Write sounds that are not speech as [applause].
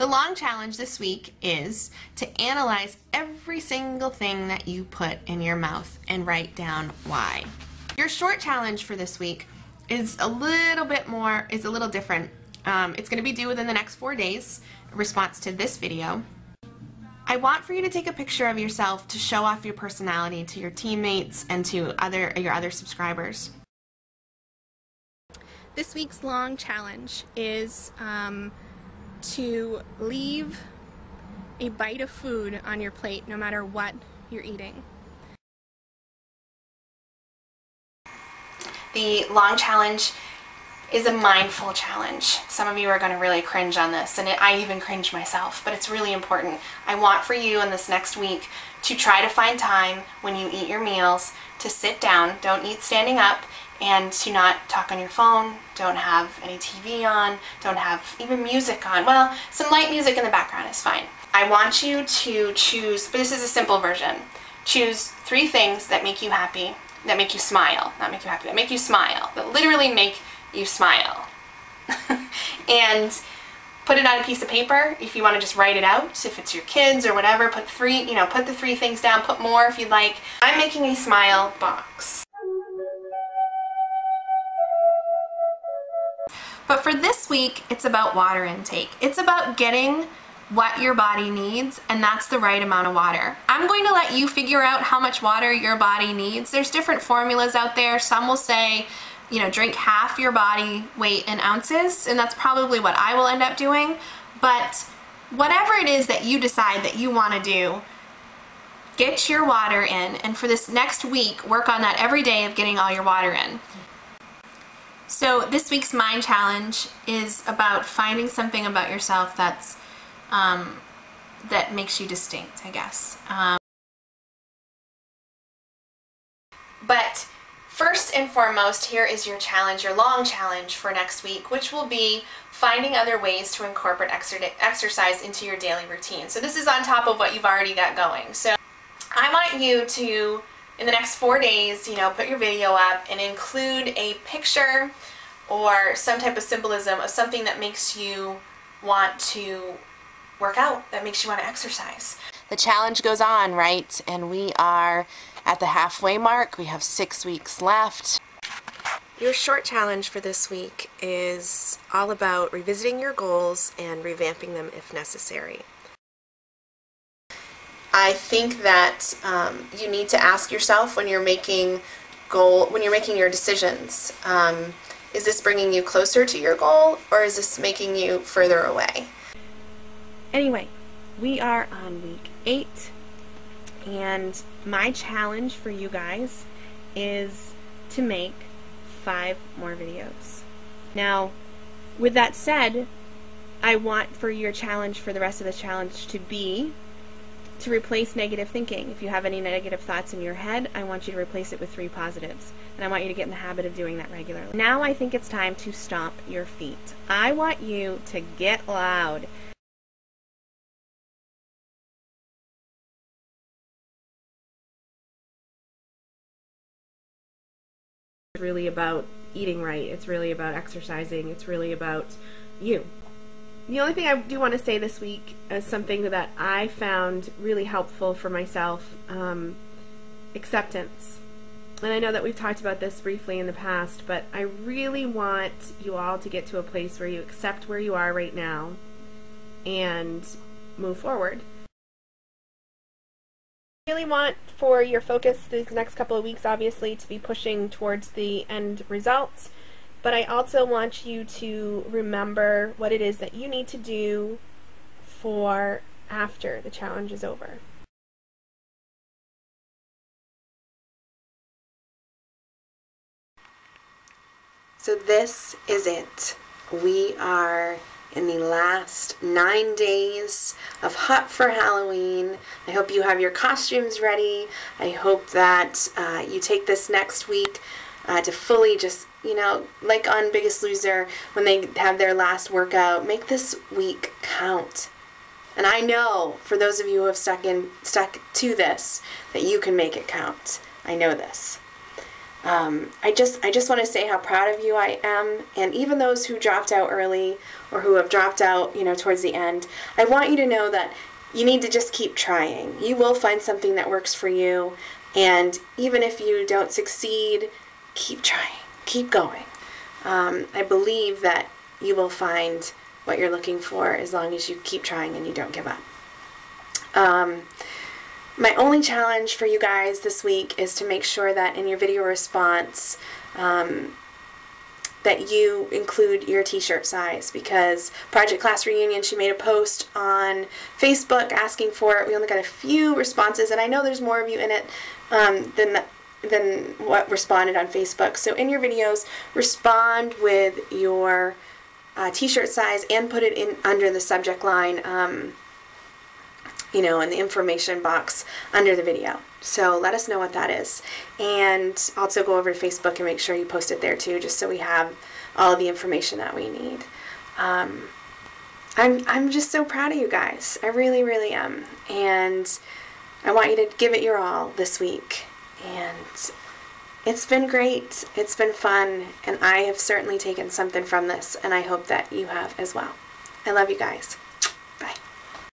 The long challenge this week is to analyze every single thing that you put in your mouth and write down why. Your short challenge for this week is a little bit more, is a little different. Um, it's going to be due within the next four days, response to this video. I want for you to take a picture of yourself to show off your personality to your teammates and to other your other subscribers. This week's long challenge is um, to leave a bite of food on your plate no matter what you're eating. The long challenge is a mindful challenge. Some of you are going to really cringe on this, and it, I even cringe myself, but it's really important. I want for you in this next week to try to find time when you eat your meals to sit down, don't eat standing up, and to not talk on your phone, don't have any TV on, don't have even music on. Well, some light music in the background is fine. I want you to choose, but this is a simple version, choose three things that make you happy, that make you smile, not make you happy, that make you smile, that literally make you smile. [laughs] and put it on a piece of paper if you want to just write it out if it's your kids or whatever put three you know put the three things down put more if you'd like i'm making a smile box But for this week, it's about water intake. It's about getting what your body needs and that's the right amount of water. I'm going to let you figure out how much water your body needs. There's different formulas out there. Some will say, you know, drink half your body weight in ounces and that's probably what I will end up doing. But whatever it is that you decide that you want to do, get your water in and for this next week, work on that every day of getting all your water in. So this week's mind challenge is about finding something about yourself that's um, that makes you distinct, I guess. Um, but first and foremost, here is your challenge, your long challenge for next week, which will be finding other ways to incorporate exercise into your daily routine. So this is on top of what you've already got going. So I want you to in the next four days, you know, put your video up and include a picture or some type of symbolism of something that makes you want to work out, that makes you want to exercise. The challenge goes on, right? And we are at the halfway mark. We have six weeks left. Your short challenge for this week is all about revisiting your goals and revamping them if necessary. I think that um, you need to ask yourself when you're making goal when you're making your decisions. Um, is this bringing you closer to your goal or is this making you further away? Anyway, we are on week eight, and my challenge for you guys is to make five more videos. Now, with that said, I want for your challenge for the rest of the challenge to be to replace negative thinking. If you have any negative thoughts in your head, I want you to replace it with three positives. And I want you to get in the habit of doing that regularly. Now I think it's time to stomp your feet. I want you to get loud. It's really about eating right. It's really about exercising. It's really about you. The only thing I do want to say this week is something that I found really helpful for myself um, acceptance. And I know that we've talked about this briefly in the past, but I really want you all to get to a place where you accept where you are right now and move forward. I really want for your focus these next couple of weeks, obviously, to be pushing towards the end results but I also want you to remember what it is that you need to do for after the challenge is over. So this is it. We are in the last nine days of Hot for Halloween. I hope you have your costumes ready. I hope that uh, you take this next week uh, to fully just, you know, like on Biggest Loser, when they have their last workout, make this week count. And I know for those of you who have stuck in stuck to this that you can make it count. I know this. um, I just I just want to say how proud of you I am, and even those who dropped out early or who have dropped out, you know, towards the end. I want you to know that you need to just keep trying. You will find something that works for you, and even if you don't succeed, keep trying, keep going. Um, I believe that you will find what you're looking for as long as you keep trying and you don't give up. Um, my only challenge for you guys this week is to make sure that in your video response um, that you include your t-shirt size because Project Class Reunion, she made a post on Facebook asking for it. We only got a few responses and I know there's more of you in it um, than than what responded on Facebook. So in your videos, respond with your uh, t-shirt size and put it in under the subject line. Um, you know, in the information box under the video. So let us know what that is. And also go over to Facebook and make sure you post it there too, just so we have all the information that we need. Um, I'm, I'm just so proud of you guys. I really, really am. And I want you to give it your all this week. And it's been great. It's been fun. And I have certainly taken something from this. And I hope that you have as well. I love you guys.